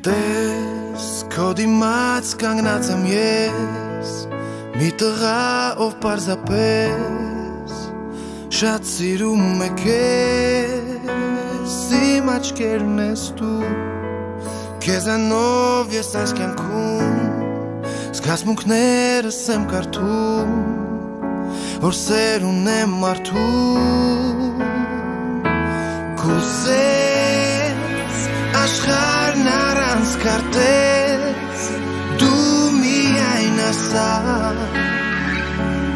Տես քո դիմաց կանգնած եմ ես մի տղա ով պարզապես շատ սիրում է քեզ իմ աչքերն ես դու քեզանով ես այս կյանքում զգացմունքներս եմ կարդում որ սեր ունեմ մարդու Կուզես աշխարհն առանց կարտես դու միայն ասա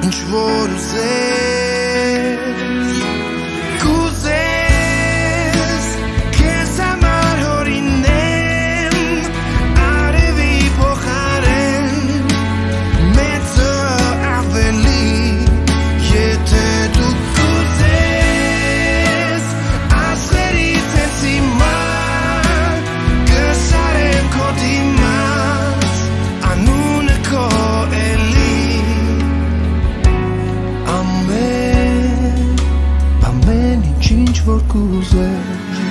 ինչ որ ուզես կուզես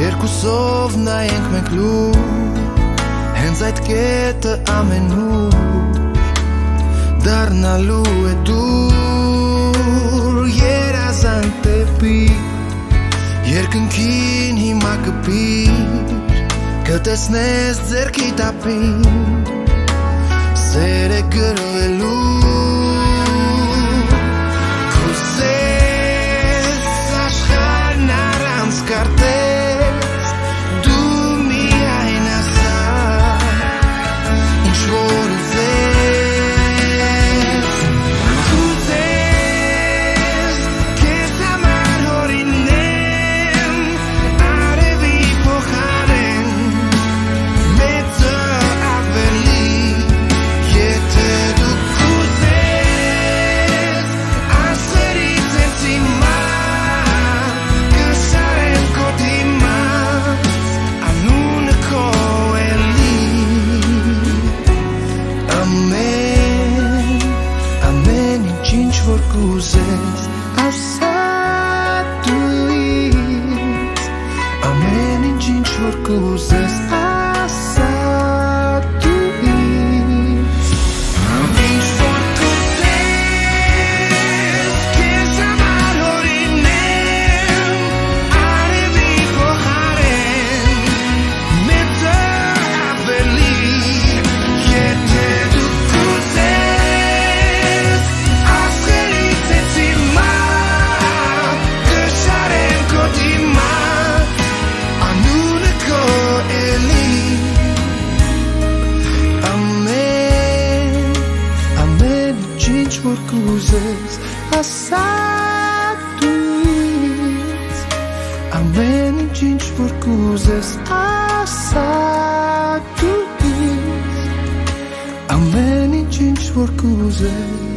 Երկուսով նայենք մենք լուր Հենց այդ կետը ամենուր Դարնալու է դուր Երազանք դեպի Երկնքին հիմա կպիր Կտեսնես ձերքի տապին Սեր գրվելու Կուզես աշխարհն առանց կարտես Դու միայն ասա Ինչ որ որ կուզես Ասա դու ինձ Ամեն ինչ ինչ որ կուզես Ասա